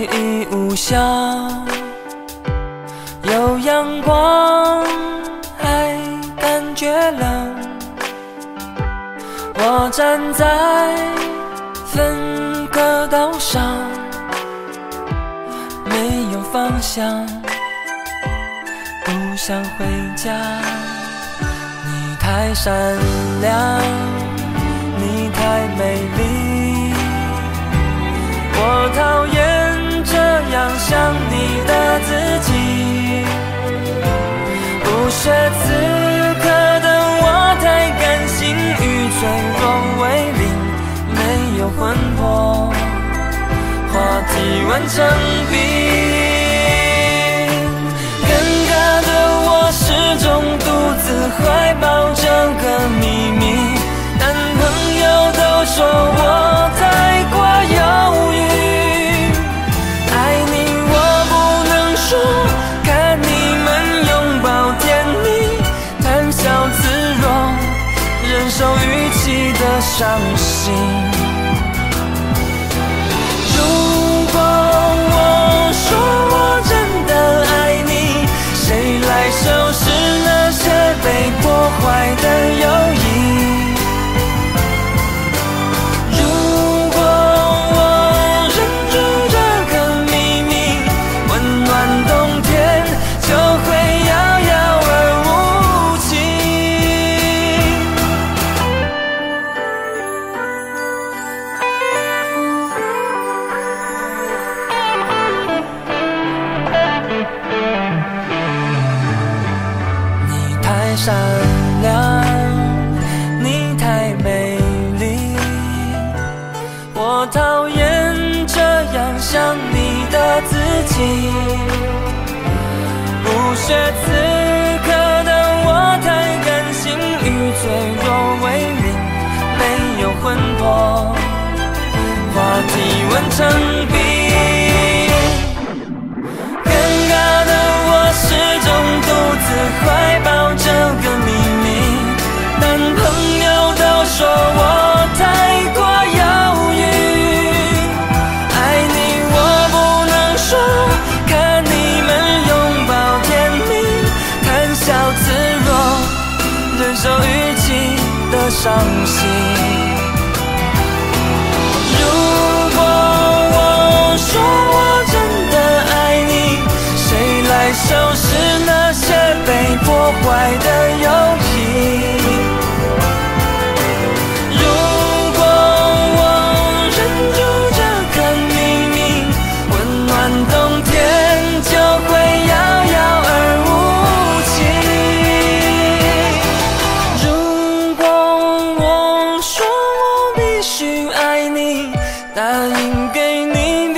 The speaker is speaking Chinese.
回忆无效，有阳光还感觉冷。我站在分隔岛上，没有方向，不想回家。你太善良，你太美丽，这此刻的我太感性，与脆弱为邻，没有魂魄，话题完成冰。受预期的伤心。如善良，你太美丽，我讨厌这样想你的自己。不屑此刻的我太感性，与脆弱为邻，没有魂魄，话题完成冰。收拾那些被破坏的友谊如果我忍住这个秘密温暖冬天就会遥遥而无期。如果我说我必须爱你答应给你